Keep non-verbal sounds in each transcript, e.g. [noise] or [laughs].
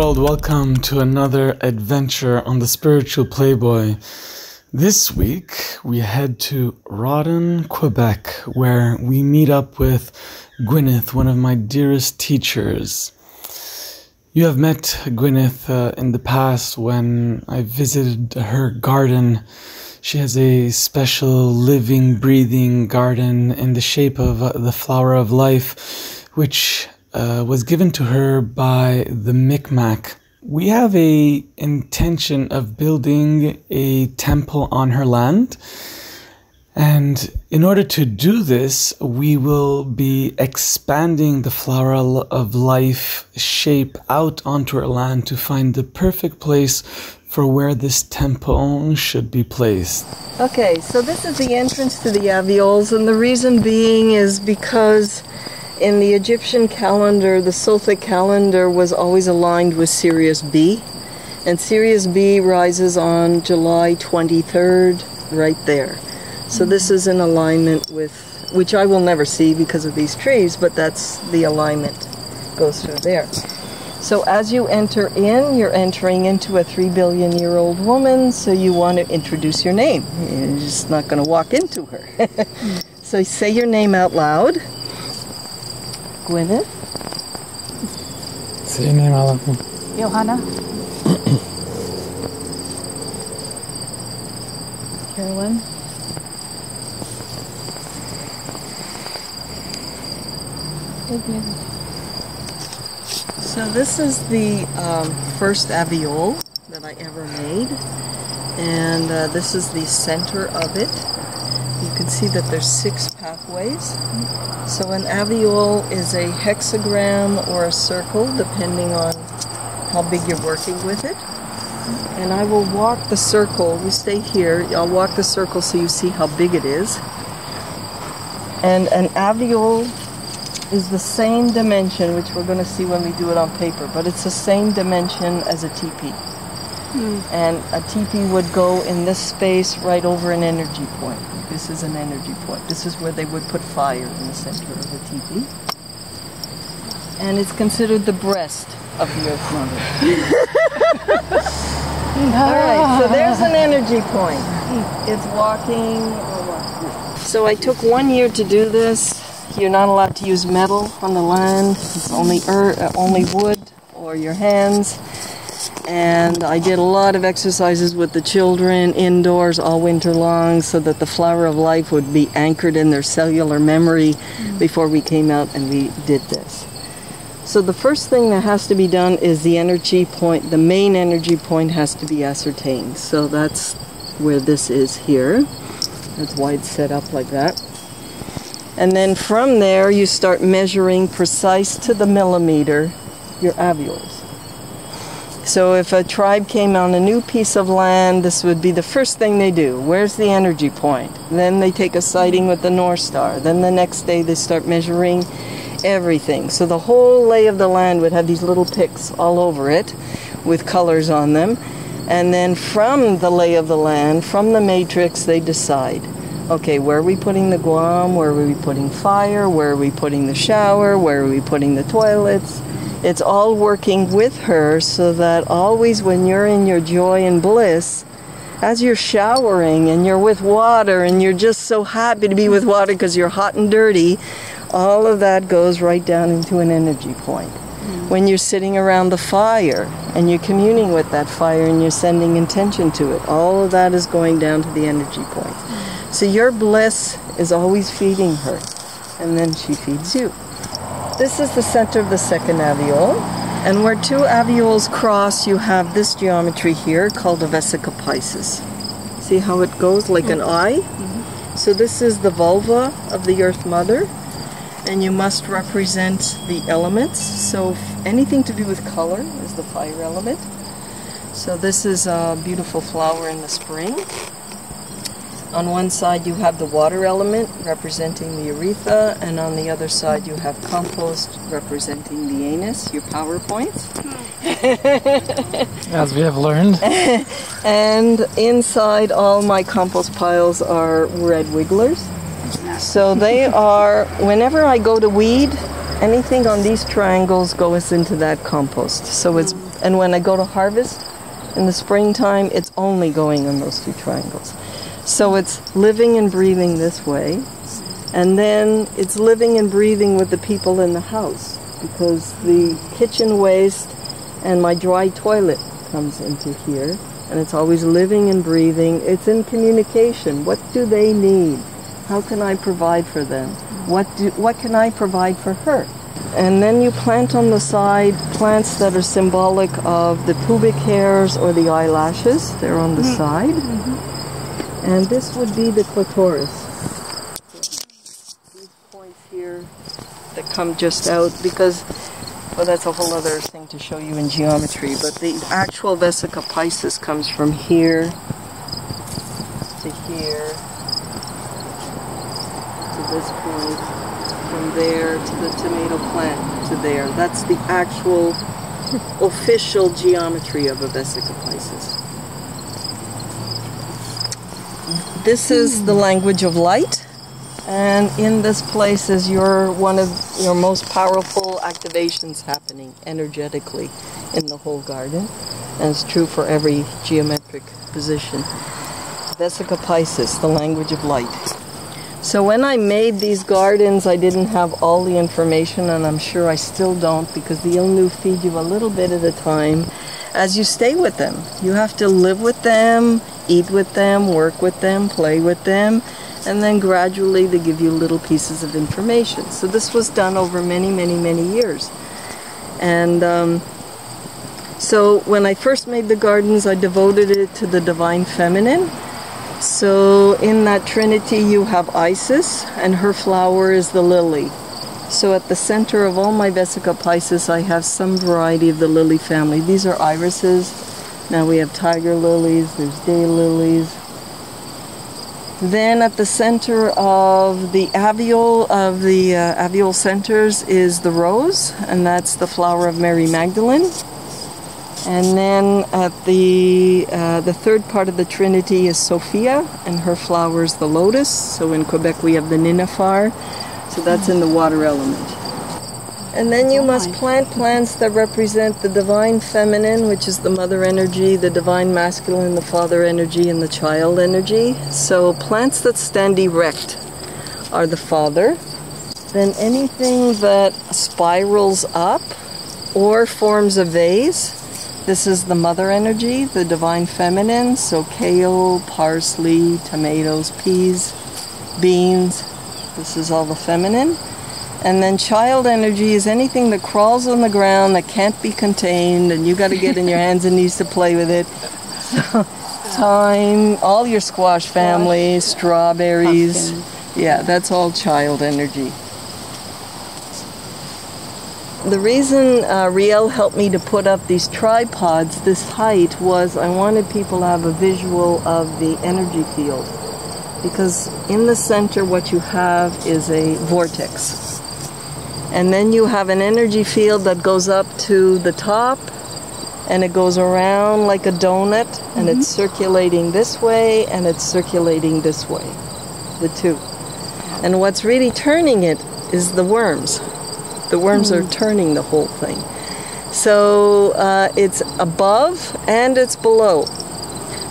world, welcome to another adventure on the Spiritual Playboy. This week we head to Rawdon, Quebec, where we meet up with Gwendydd, one of my dearest teachers. You have met Gwendydd uh, in the past when I visited her garden. She has a special living, breathing garden in the shape of uh, the flower of life, which uh, was given to her by the Micmac. We have a intention of building a temple on her land. And in order to do this, we will be expanding the flower of life shape out onto our land to find the perfect place for where this temple should be placed. Okay, so this is the entrance to the Alveoles, and the reason being is because in the Egyptian calendar, the Sothic calendar was always aligned with Sirius B. And Sirius B rises on July 23rd, right there. So this is in alignment with, which I will never see because of these trees, but that's the alignment goes through there. So as you enter in, you're entering into a three billion year old woman, so you want to introduce your name. You're just not going to walk into her. [laughs] so say your name out loud. Gwendydd. Say your name out loud. Johanna. [coughs] Carolyn. So this is the um, first alveole that I ever made, and uh, this is the center of it. You can see that there's six pathways. So an alveole is a hexagram or a circle, depending on how big you're working with it. And I will walk the circle. You stay here. I'll walk the circle so you see how big it is. And an alveole is the same dimension, which we're going to see when we do it on paper, but it's the same dimension as a teepee. Hmm. And a teepee would go in this space right over an energy point. This is an energy point. This is where they would put fire in the center of the teepee. And it's considered the breast of the Earth Mother. [laughs] All right, so there's an energy point. It's walking. Or walking. So I took one year to do this. You're not allowed to use metal on the land. It's only earth, uh, only wood or your hands. And I did a lot of exercises with the children indoors all winter long so that the flower of life would be anchored in their cellular memory mm. before we came out and we did this. So the first thing that has to be done is the energy point, the main energy point has to be ascertained. So that's where this is here. That's why it's set up like that. And then from there, you start measuring precise to the millimeter your alveoles. So if a tribe came on a new piece of land, this would be the first thing they do. Where's the energy point? Then they take a sighting with the North Star. Then the next day they start measuring everything. So the whole lay of the land would have these little picks all over it with colors on them. And then from the lay of the land, from the matrix, they decide okay, where are we putting the wigwam? Where are we putting fire? Where are we putting the shower? Where are we putting the toilets? It's all working with her so that always when you're in your joy and bliss, as you're showering and you're with water and you're just so happy to be with water because you're hot and dirty, all of that goes right down into an energy point. Mm. When you're sitting around the fire and you're communing with that fire and you're sending intention to it, all of that is going down to the energy point. Mm. So your bliss is always feeding her, and then she feeds you. This is the center of the second alveole. And where two alveoles cross, you have this geometry here called a vesica piscis. See how it goes like an eye? Mm-hmm. So this is the vulva of the Earth Mother, and you must represent the elements. So anything to do with color is the fire element. So this is a beautiful flower in the spring. On one side you have the water element representing the urethra, and on the other side you have compost representing the anus, your power points. [laughs] As we have learned. [laughs] And inside all my compost piles are red wigglers. So they are, whenever I go to weed, anything on these triangles goes into that compost. So it's And when I go to harvest in the springtime, it's only going in those two triangles. So it's living and breathing this way. And then it's living and breathing with the people in the house because the kitchen waste and my dry toilet comes into here. And it's always living and breathing. It's in communication. What do they need? How can I provide for them? What, do, what can I provide for her? And then you plant on the side plants that are symbolic of the pubic hairs or the eyelashes. They're on the mm-hmm. side. Mm-hmm. And this would be the clitoris. These points here that come just out because, well, that's a whole other thing to show you in geometry. But the actual vesica piscis comes from here to here to this point, from there to the tomato plant to there. That's the actual official geometry of a vesica piscis. This is the hmm. language of light, and in this place is your one of your most powerful activations happening energetically in the whole garden, and it's true for every geometric position. Vesica Piscis, the language of light. So when I made these gardens, I didn't have all the information, and I'm sure I still don't because the Ilnu feed you a little bit at a time as you stay with them. You have to live with them, eat with them, work with them, play with them, and then gradually they give you little pieces of information. So this was done over many, many, many years. And um, so when I first made the gardens, I devoted it to the divine feminine. So in that trinity, you have Isis, and her flower is the lily. So at the center of all my Vesica Piscis, I have some variety of the lily family. These are irises. Now we have tiger lilies, there's day lilies. Then at the center of the alveole of the uh, alveole centers is the rose, and that's the flower of Mary Magdalene. And then at the uh, the third part of the Trinity is Sophia, and her flower is the lotus. So in Quebec we have the nénuphar, so that's in the water element. And then you must plant plants that represent the divine feminine, which is the mother energy, the divine masculine, the father energy, and the child energy. So plants that stand erect are the father. Then anything that spirals up or forms a vase, this is the mother energy, the divine feminine. So kale, parsley, tomatoes, peas, beans. This is all the feminine. And then child energy is anything that crawls on the ground that can't be contained, and you got to get in your hands and knees to play with it. So, [laughs] thyme, all your squash family, strawberries. Yeah, that's all child energy. The reason uh, Riel helped me to put up these tripods this height was I wanted people to have a visual of the energy field. Because in the center, what you have is a vortex. And then you have an energy field that goes up to the top and it goes around like a donut and it's circulating this way and it's circulating this way. The two. And what's really turning it is the worms. The worms are turning the whole thing. So uh, it's above and it's below.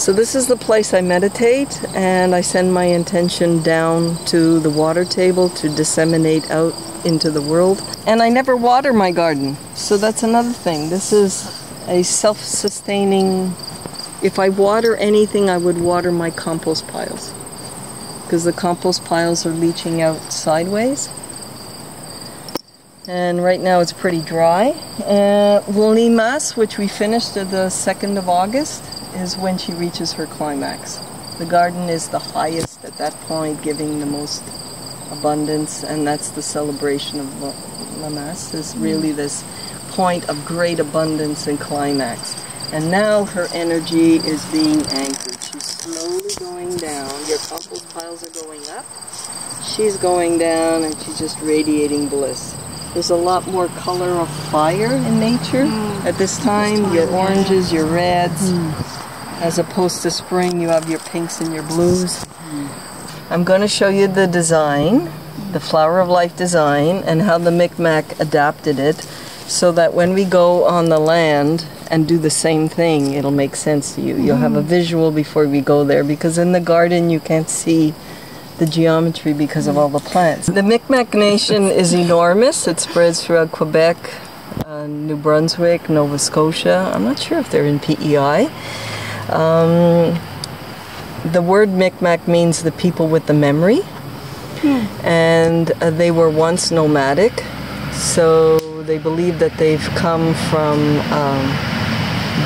So this is the place I meditate and I send my intention down to the water table to disseminate out into the world. And I never water my garden. So that's another thing. This is a self-sustaining if I water anything, I would water my compost piles. Because the compost piles are leaching out sideways. And right now it's pretty dry. Uh, Lammas, which we finished the 2nd of August, is when she reaches her climax. The garden is the highest at that point, giving the most abundance, and that's the celebration of La, La is mm. really this point of great abundance and climax. And now her energy is being anchored. She's slowly going down. Your compost piles are going up. She's going down and she's just radiating bliss. There's a lot more color of fire in nature mm. at this time. Your oranges, your reds. Mm. As opposed to spring, you have your pinks and your blues. I'm going to show you the design, the Flower of Life design, and how the Micmac adapted it so that when we go on the land and do the same thing, it'll make sense to you. You'll have a visual before we go there because in the garden you can't see the geometry because of all the plants. The Micmac Nation [laughs] is enormous. It spreads throughout Quebec, uh, New Brunswick, Nova Scotia. I'm not sure if they're in PEI. Um, the word Micmac means the people with the memory, and uh, they were once nomadic. So they believe that they've come from um,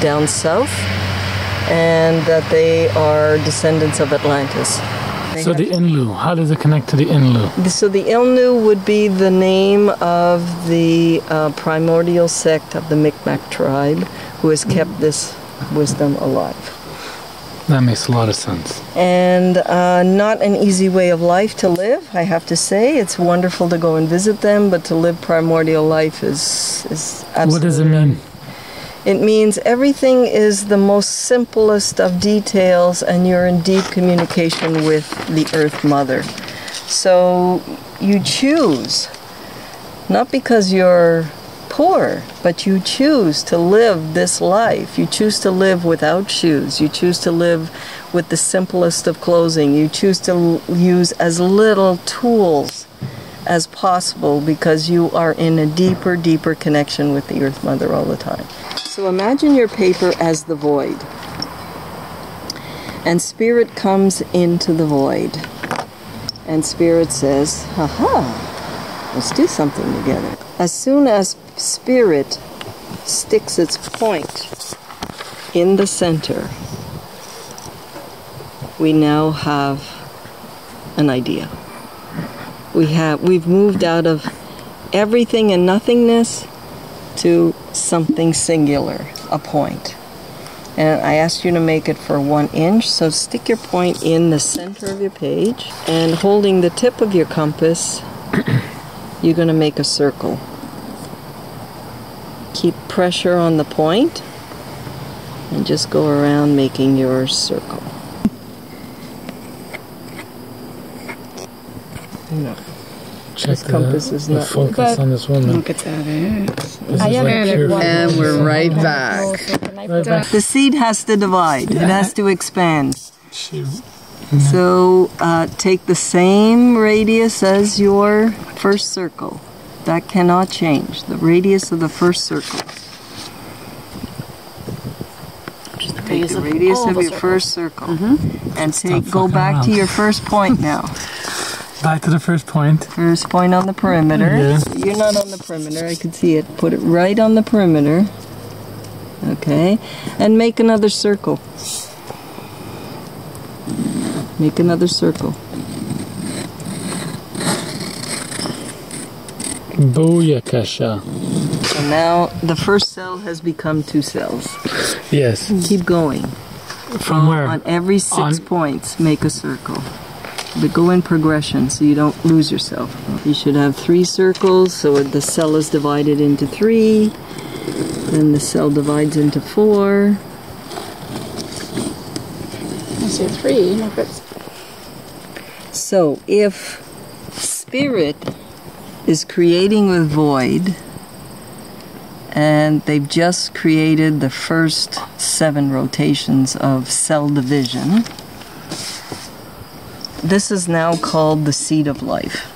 down south and that they are descendants of Atlantis. They So the Inlu, how does it connect to the Inlu? so the Ilnu would be the name of the uh, primordial sect of the Micmac tribe who has kept this wisdom alive. That makes a lot of sense. and uh, not an easy way of life to live. I have to say, it's wonderful to go and visit them, but to live primordial life is is absolutely. What does it mean? It means everything is the most simplest of details, and you're in deep communication with the Earth Mother. So you choose, not because you're poor, but you choose to live this life. You choose to live without shoes. You choose to live with the simplest of clothing. You choose to use as little tools as possible because you are in a deeper, deeper connection with the Earth Mother all the time. So imagine your paper as the void. And Spirit comes into the void. And Spirit says, haha, let's do something together. As soon as Spirit sticks its point in the center, we now have an idea. We have we've moved out of everything and nothingness to something singular, a point. And I asked you to make it for one inch, so stick your point in the center of your page and holding the tip of your compass, [coughs] you're going to make a circle. Keep pressure on the point and just go around making your circle. No. Check This compass is the not- focus on this woman. Look at that. eh? This I is have like pure And focus. we're right back. Right back. The seed has to divide. It has to expand. Shoot. So uh, take the same radius as your first circle. That cannot change. The radius of the first circle. Take the radius of your first circle mm-hmm. and take go back to your first point now. [laughs] Back to the first point. First point on the perimeter. Yeah. You're not on the perimeter. I could see it. Put it right on the perimeter. Okay. And make another circle. Make another circle. Booyakasha. So now the first cell has become two cells. Yes. Keep going. From where? On every six On- points, make a circle. But go in progression so you don't lose yourself. You should have three circles so the cell is divided into three. Then the cell divides into four. I say three. Look at So if spirit is creating with void, and they've just created the first seven rotations of cell division, this is now called the seed of life.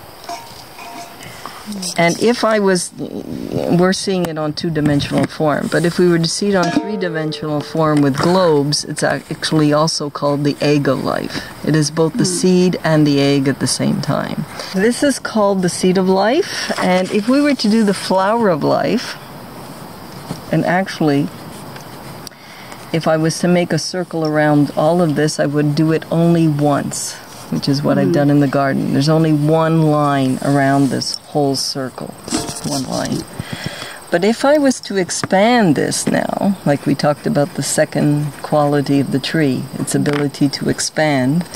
And if I was, we're seeing it on two dimensional form, but if we were to see it on three dimensional form with globes, it's actually also called the egg of life. It is both the hmm. seed and the egg at the same time. This is called the seed of life, and if we were to do the flower of life, and actually, if I was to make a circle around all of this, I would do it only once, which is what I've done in the garden. There's only one line around this whole circle. One line. But if I was to expand this now, like we talked about the second quality of the tree, its ability to expand,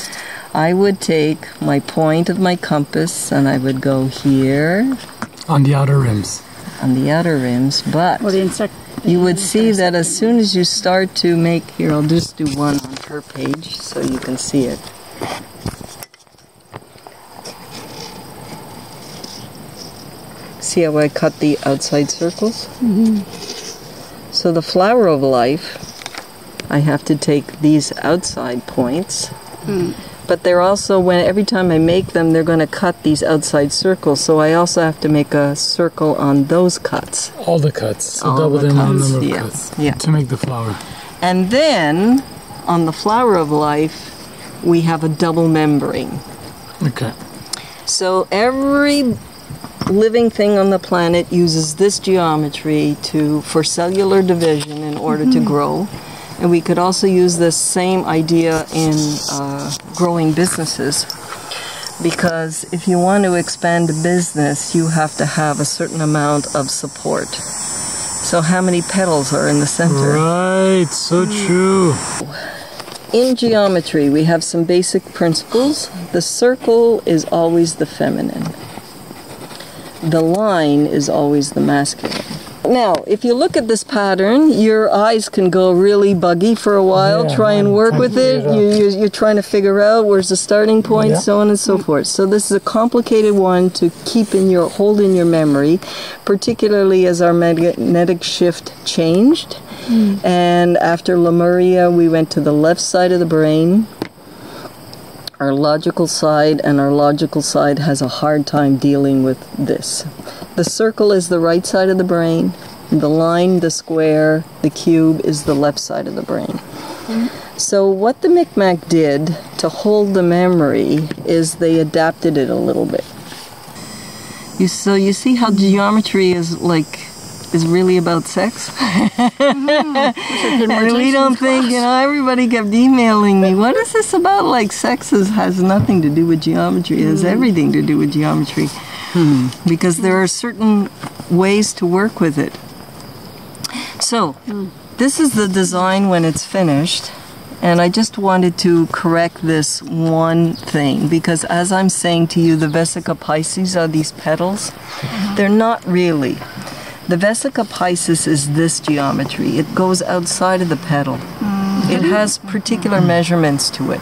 I would take my point of my compass and I would go here On the outer rims. on the outer rims, but well, the insect. you would see that as soon as you start to make here i'll just do one on per page so you can see it see how i cut the outside circles so So the flower of life, I have to take these outside points. Mm. But they're also when every time I make them, they're going to cut these outside circles. So I also have to make a circle on those cuts. All the cuts. So All double the the cuts, number of yeah, cuts yeah. to make the flower. And then on the flower of life, we have a double membrane. Okay. So every living thing on the planet uses this geometry to for cellular division in order to grow. And we could also use this same idea in uh, growing businesses. Because if you want to expand a business, you have to have a certain amount of support. So, how many petals are in the center? Right. So true. In geometry, we have some basic principles. The circle is always the feminine. The line is always the masculine. Now, if you look at this pattern, your eyes can go really buggy for a while. Yeah, try and work with it. You, you're trying to figure out where's the starting point, Yeah. so on and so forth. So this is a complicated one to keep in your hold in your memory, particularly as our magnetic shift changed. Hmm. And after Lemuria, we went to the left side of the brain, our logical side, and our logical side has a hard time dealing with this. The circle is the right side of the brain, the line, the square, the cube is the left side of the brain. So, what the Micmac did to hold the memory is they adapted it a little bit. You, so, you see how geometry is like is really about sex? [laughs] and we don't think, you know, everybody kept emailing me, what is this about? Like, sex is, has nothing to do with geometry, it has hmm. everything to do with geometry. Hmm. Because there are certain ways to work with it. So, hmm. this is the design when it's finished. And I just wanted to correct this one thing because, as I'm saying to you, the Vesica Pisces are these petals. Uh-huh. They're not really. The Vesica Pisces is this geometry. It goes outside of the petal. It has particular measurements to it.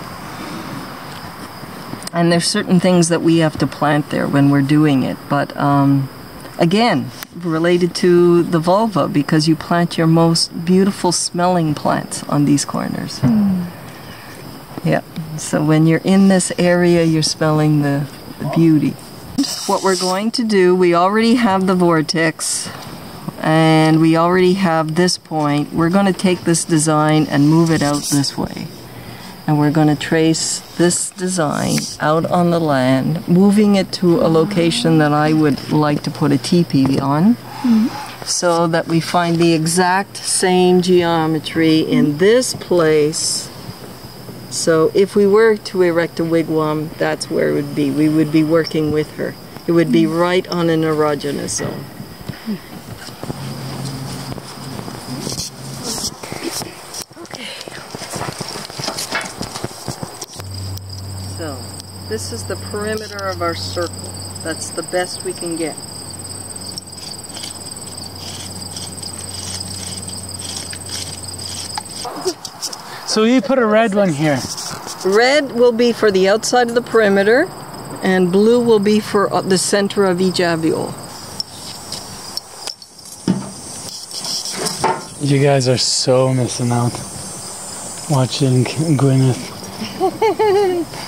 And there's certain things that we have to plant there when we're doing it. But um, again, related to the vulva because you plant your most beautiful smelling plants on these corners. Yeah. So when you're in this area, you're smelling the, the beauty. What we're going to do, we already have the vortex and we already have this point. We're going to take this design and move it out this way. And we're going to trace this design out on the land, moving it to a location that I would like to put a teepee on mm-hmm. so that we find the exact same geometry in this place. So if we were to erect a wigwam, that's where it would be. We would be working with her. It would be mm-hmm. right on an erogenous zone. So, this is the perimeter of our circle. That's the best we can get. So you put a red one here. Red will be for the outside of the perimeter, and blue will be for uh, the center of each alveole. You guys are so missing out watching Gwendydd [laughs]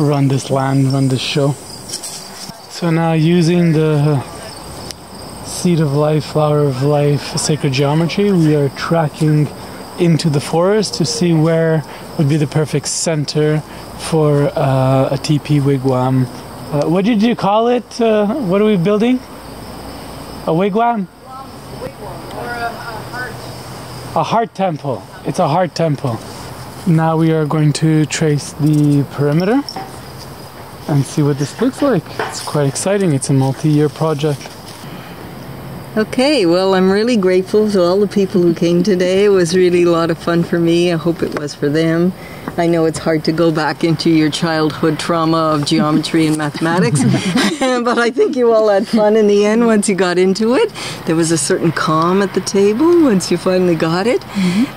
run this land, run this show. So now using the seed of life, flower of life, sacred geometry, we are tracking into the forest to see where would be the perfect center for uh, a TP wigwam. Uh, what did you call it? Uh, what are we building? A wigwam? A heart temple. It's a heart temple. Now we are going to trace the perimeter and see what this looks like. It's quite exciting. It's a multi-year project. Okay, well, I'm really grateful to all the people who came today. It was really a lot of fun for me. I hope it was for them. I know it's hard to go back into your childhood trauma of geometry and mathematics, [laughs] [laughs] but I think you all had fun in the end once you got into it. There was a certain calm at the table once you finally got it,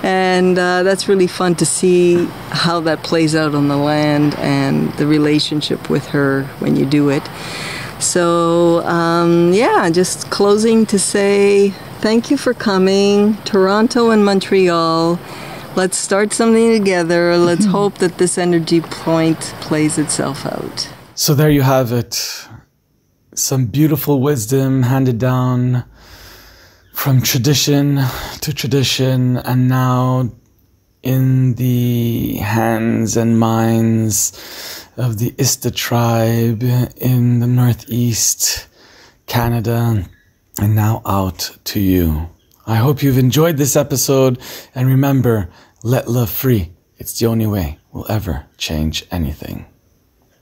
and uh, that's really fun to see how that plays out on the land and the relationship with her when you do it. So, um, yeah, just closing to say thank you for coming. Toronto and Montreal. Let's start something together. Let's [laughs] hope that this energy point plays itself out. So there you have it. Some beautiful wisdom handed down from tradition to tradition and now in the hands and minds of the ISTA tribe in the Northeast Canada and now out to you. I hope you've enjoyed this episode and remember, let love free. It's the only way we'll ever change anything.